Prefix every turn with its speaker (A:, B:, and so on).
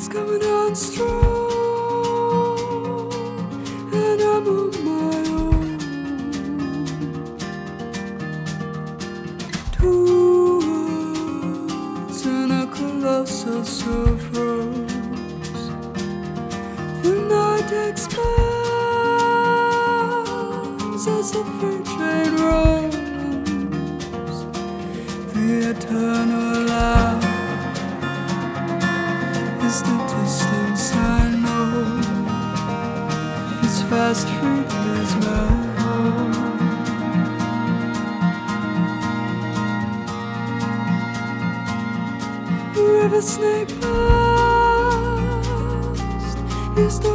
A: It's coming on strong, and I'm on my own. Two worlds in a colossus of rose. The night expands as the freight train rolls. The eternal is the distance I know. It's fast food is my home. The river snake past is the